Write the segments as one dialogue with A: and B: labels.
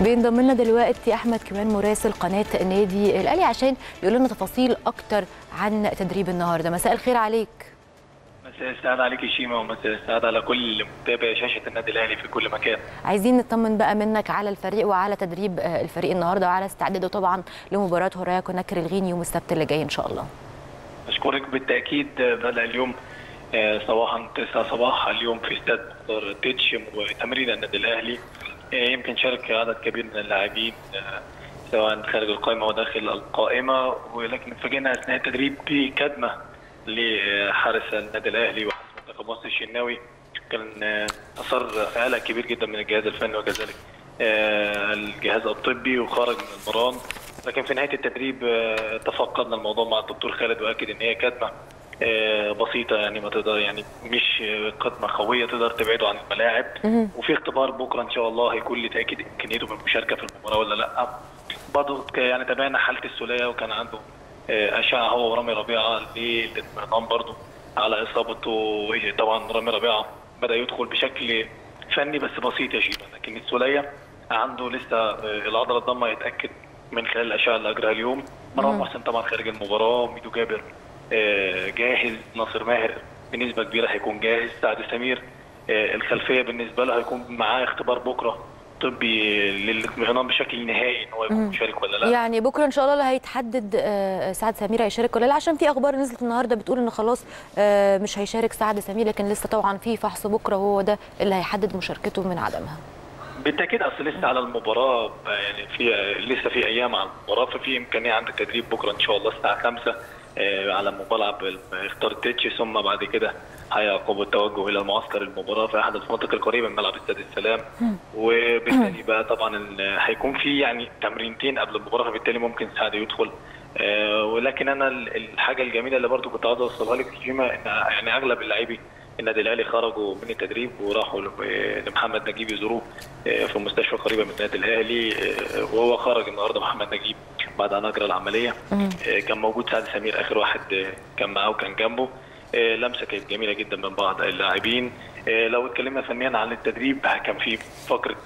A: بينضم لنا دلوقتي أحمد كمان مراسل قناة النادي الأهلي عشان يقول لنا تفاصيل أكتر عن تدريب النهارده مساء الخير عليك
B: مساء السعادة عليك يا شيماء ومساء السعادة على كل متابع شاشة النادي الأهلي في كل مكان.
A: عايزين نطمن بقى منك على الفريق وعلى تدريب الفريق النهارده وعلى استعداده طبعا لمباراة هورايا كوناكر الغيني يوم السبت اللي جاي إن شاء الله.
B: أشكرك بالتأكيد بدأ اليوم صباحا 9 صباح اليوم في استاد تيتش وتمرين النادي الأهلي يمكن شارك عدد كبير من اللاعبين سواء خارج القائمة وداخل القائمة. ولكن اتفاجئنا أثناء التدريب بكدمة لحارس النادي الأهلي وحارس منتخب مصر الشناوي كان أثر قلق كبير جدا من الجهاز الفني وكذلك الجهاز الطبي وخرج من المران لكن في نهاية التدريب تفقدنا الموضوع مع الدكتور خالد وأكد إن هي كدمة. بسيطة يعني ما تقدر يعني مش كدمه قوية تقدر تبعده عن الملاعب. وفي اختبار بكرة إن شاء الله هيكون لتاكيد إمكانيته بالمشاركه في المباراة ولا لأ. برضه يعني تابعنا حالة السولية وكان عنده أشعة هو ورامي ربيعة للاطمئنان برضه على إصابته. طبعا رامي ربيعة بدأ يدخل بشكل فني بس بسيط يا شيبه لكن السولية عنده لسه العضلة الضمة يتأكد من خلال الأشعة اللي اجراها اليوم. مروان محسن طبعا خارج المباراة ميدو جابر جاهز. ناصر ماهر بنسبة كبيرة هيكون جاهز. سعد سمير الخلفية بالنسبة له هيكون معاه اختبار بكرة طبي للاطمئنان بشكل نهائي إن هو يكون مشارك ولا لا.
A: يعني بكرة إن شاء الله اللي هيتحدد سعد سمير هيشارك ولا لا. عشان في أخبار نزلت النهارده بتقول إن خلاص مش هيشارك سعد سمير لكن لسه طبعا في فحص بكرة وهو ده اللي هيحدد مشاركته من عدمها.
B: بالتأكيد أصل لسه على المباراة يعني في لسه في أيام على المباراة ففي إمكانية عند التدريب بكرة إن شاء الله الساعة 5 على ملعب اختار تيتش ثم بعد كده هيعقب التوجه إلى معسكر المباراة في أحد المناطق القريبة من ملعب استاد السلام. وبالتالي بقى طبعا هيكون في يعني تمرينتين قبل المباراة فبالتالي ممكن سعد يدخل. ولكن أنا الحاجة الجميلة اللي برضو كنت عاوز أوصلها لك فيما إن يعني أغلب اللاعبي النادي الأهلي خرجوا من التدريب وراحوا لمحمد نجيب يزوروه في مستشفى قريبة من النادي الأهلي وهو خرج النهارده محمد نجيب. بعد أن أجرى العملية كان موجود سعد سمير آخر واحد كان معاه وكان جنبه. لمسة كانت جميلة جدا من بعض اللاعبين. لو اتكلمنا فنيا عن التدريب كان في فقرة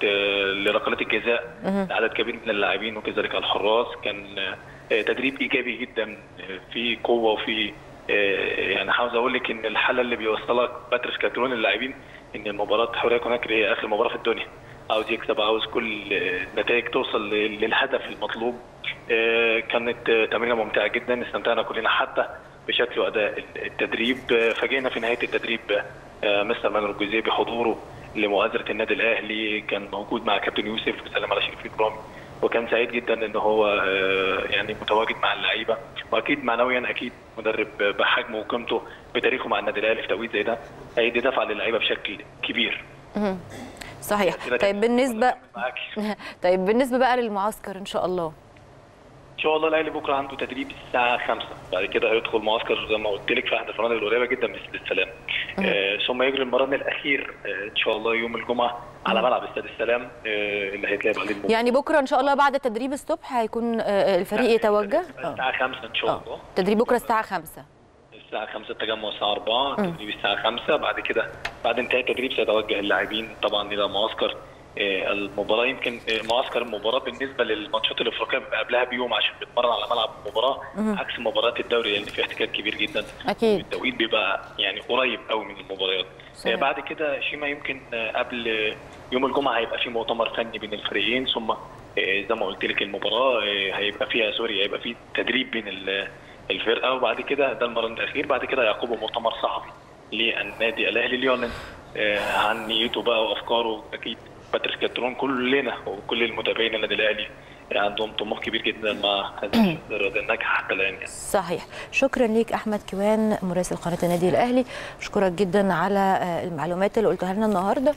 B: لركلات الجزاء عدد كبير من اللاعبين وكذلك الحراس. كان تدريب إيجابي جدا في قوة وفي يعني عاوز أقول لك إن الحالة اللي بيوصلك باتريس كاترون اللاعبين إن مباراة حورية كوناكر هي آخر مباراة في الدنيا. عاوز يكسب عاوز كل النتائج توصل للهدف المطلوب. كانت تمرينة ممتعة جدا استمتعنا كلنا حتى بشكل وأداء التدريب. فاجئنا في نهاية التدريب مستر مانويل الجوزيه بحضوره لمؤازرة النادي الأهلي. كان موجود مع كابتن يوسف وسلم على شريف اكرامي وكان سعيد جدا إن هو يعني متواجد مع اللعيبة. وأكيد معنويا أكيد مدرب بحجمه وقيمته بتاريخه مع النادي الأهلي في توقيت زي ده هيدي دفعة للعيبة بشكل كبير.
A: صحيح. طيب بالنسبة طيب بالنسبة بقى للمعسكر إن شاء الله
B: إن شاء الله الأهلي بكرة عنده تدريب الساعة 5 بعد كده هيدخل معسكر زي ما قلت لك في أحد الفنادق القريبة جدا من السلام آه ثم يجري المران الأخير آه إن شاء الله يوم الجمعة على ملعب استاد السلام آه اللي هيتلعب عليه.
A: يعني بكرة إن شاء الله بعد تدريب الصبح هيكون آه الفريق يتوجه؟
B: الساعة 5 إن شاء الله.
A: تدريب بكرة الساعة 5
B: الساعة 5 التجمع الساعة 4 تدريب الساعة 5 بعد كده بعد انتهاء التدريب سيتوجه اللاعبين طبعا إلى معسكر المباراة يمكن معسكر المباراة بالنسبة للماتشات الافريقيه بيبقى قبلها بيوم عشان بتمرن على ملعب المباراة عكس مباريات الدوري لأن في احتكاك كبير جدا.
A: أكيد.
B: التوقيت بيبقى يعني قريب قوي من المباريات. صحيح. بعد كده شيما يمكن قبل يوم الجمعة هيبقى في مؤتمر فني بين الفريقين ثم زي ما قلت لك المباراة هيبقى فيها sorry هيبقى في تدريب بين الفرقة وبعد كده ده المران الأخير بعد كده يعقبه مؤتمر صحفي للنادي الأهلي ليعلن عن نيته بقى وأفكاره أكيد باتريس كارتيرون كلنا وكل المتابعين النادي الاهلي عندهم طموح كبير جدا مع هذه الرياضه الناجحه حتى الآن يعني.
A: صحيح. شكرا ليك أحمد كيوان مراسل قناة النادي الأهلي. أشكرك جدا على المعلومات اللي قلتها لنا النهارده.